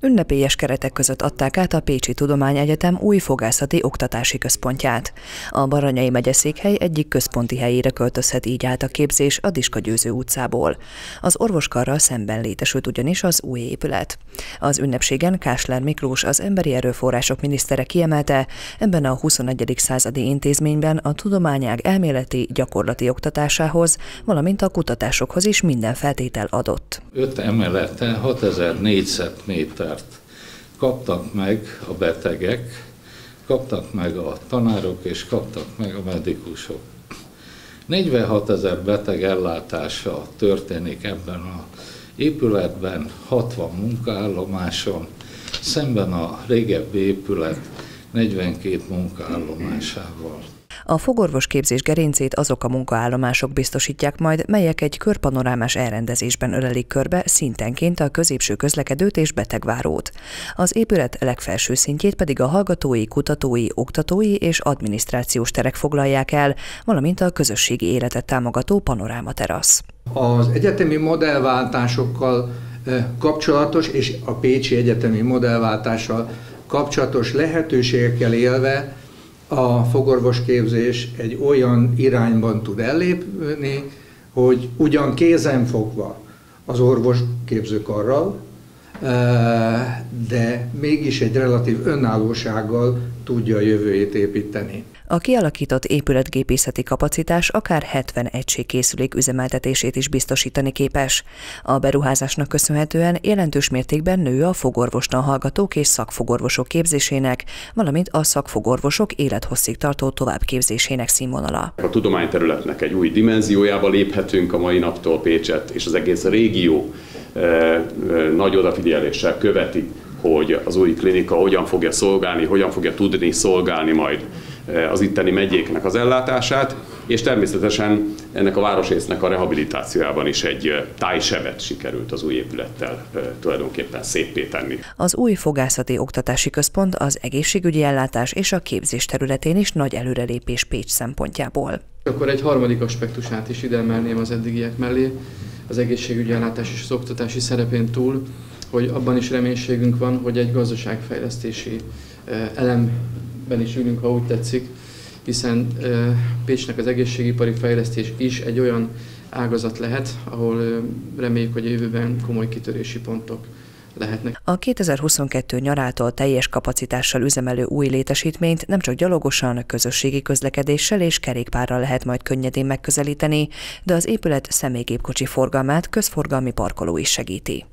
Ünnepélyes keretek között adták át a Pécsi Tudományegyetem új fogászati oktatási központját. A Baranyai megyeszékhely egyik központi helyére költözhet így át a képzés a Diska Győző utcából. Az orvoskarral szemben létesült ugyanis az új épület. Az ünnepségen Kásler Miklós, az Emberi Erőforrások minisztere kiemelte, ebben a 21. századi intézményben a tudományág elméleti, gyakorlati oktatásához, valamint a kutatásokhoz is minden feltétel adott. Öt emelete 6000 négyzetmétert kaptak meg a betegek, kaptak meg a tanárok és kaptak meg a medikusok. 46 ezer beteg ellátása történik ebben a épületben, 60 munkaállomáson, szemben a régebbi épület 42 munkaállomásával. A fogorvos képzés gerincét azok a munkaállomások biztosítják majd, melyek egy körpanorámás elrendezésben ölelik körbe szintenként a középső közlekedőt és betegvárót. Az épület legfelső szintjét pedig a hallgatói, kutatói, oktatói és adminisztrációs terek foglalják el, valamint a közösségi életet támogató panoráma terasz. Az egyetemi modellváltásokkal kapcsolatos és a Pécsi Egyetemi modellváltással kapcsolatos lehetőségekkel élve a fogorvosképzés egy olyan irányban tud ellépni, hogy ugyan kézen fogva az orvos képzőkarral, de mégis egy relatív önállósággal tudja a jövőjét építeni. A kialakított épületgépészeti kapacitás akár 70 egység készülék üzemeltetését is biztosítani képes. A beruházásnak köszönhetően jelentős mértékben nő a fogorvostan hallgatók és szakfogorvosok képzésének, valamint a szakfogorvosok élethosszig tartó továbbképzésének színvonala. A tudományterületnek egy új dimenziójába léphetünk a mai naptól Pécset, és az egész régió nagy odafigyeléssel követi hogy az új klinika hogyan fogja szolgálni, hogyan fogja tudni szolgálni majd az itteni megyéknek az ellátását, és természetesen ennek a városrésznek a rehabilitációjában is egy tájsebet sikerült az új épülettel tulajdonképpen szépé tenni. Az új fogászati oktatási központ az egészségügyi ellátás és a képzés területén is nagy előrelépés Pécs szempontjából. Akkor egy harmadik aspektusát is ide emelném az eddigiek mellé, az egészségügyi ellátás és az oktatási szerepén túl hogy abban is reménységünk van, hogy egy gazdaságfejlesztési elemben is ülünk, ha úgy tetszik, hiszen Pécsnek az egészségipari fejlesztés is egy olyan ágazat lehet, ahol reméljük, hogy a jövőben komoly kitörési pontok lehetnek. A 2022 nyarától teljes kapacitással üzemelő új létesítményt nem csak gyalogosan, közösségi közlekedéssel és kerékpárral lehet majd könnyedén megközelíteni, de az épület személygépkocsi forgalmát közforgalmi parkoló is segíti.